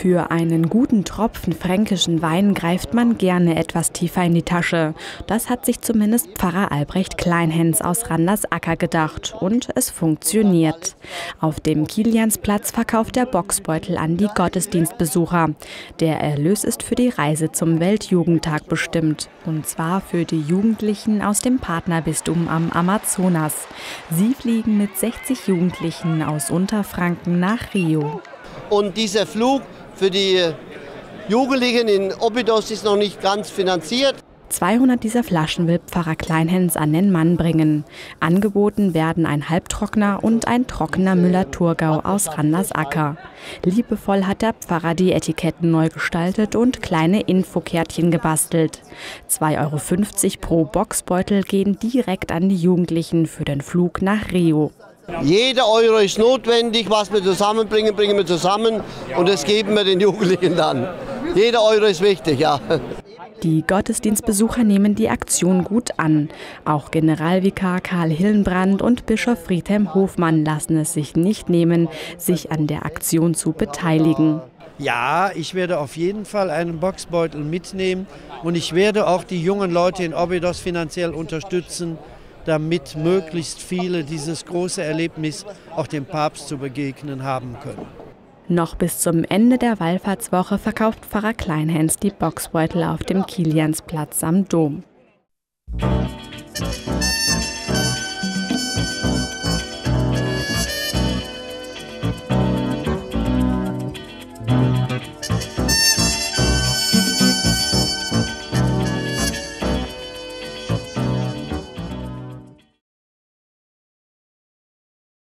Für einen guten Tropfen fränkischen Wein greift man gerne etwas tiefer in die Tasche. Das hat sich zumindest Pfarrer Albrecht Kleinhens aus Randersacker gedacht. Und es funktioniert. Auf dem Kiliansplatz verkauft der Boxbeutel an die Gottesdienstbesucher. Der Erlös ist für die Reise zum Weltjugendtag bestimmt. Und zwar für die Jugendlichen aus dem Partnerbistum am Amazonas. Sie fliegen mit 60 Jugendlichen aus Unterfranken nach Rio. Und dieser Flug für die Jugendlichen in Obidos ist noch nicht ganz finanziert. 200 dieser Flaschen will Pfarrer Kleinhens an den Mann bringen. Angeboten werden ein Halbtrockner und ein trockener Müller-Thurgau aus Randersacker. Liebevoll hat der Pfarrer die Etiketten neu gestaltet und kleine Infokärtchen gebastelt. 2,50 Euro pro Boxbeutel gehen direkt an die Jugendlichen für den Flug nach Rio. Jeder Euro ist notwendig, was wir zusammenbringen, bringen wir zusammen und das geben wir den Jugendlichen dann. Jeder Euro ist wichtig, ja. Die Gottesdienstbesucher nehmen die Aktion gut an. Auch Generalvikar Karl Hillenbrand und Bischof Friedhelm Hofmann lassen es sich nicht nehmen, sich an der Aktion zu beteiligen. Ja, ich werde auf jeden Fall einen Boxbeutel mitnehmen und ich werde auch die jungen Leute in Obidos finanziell unterstützen, damit möglichst viele dieses große Erlebnis auch dem Papst zu begegnen haben können. Noch bis zum Ende der Wallfahrtswoche verkauft Pfarrer Kleinhens die Boxbeutel auf dem Kiliansplatz am Dom.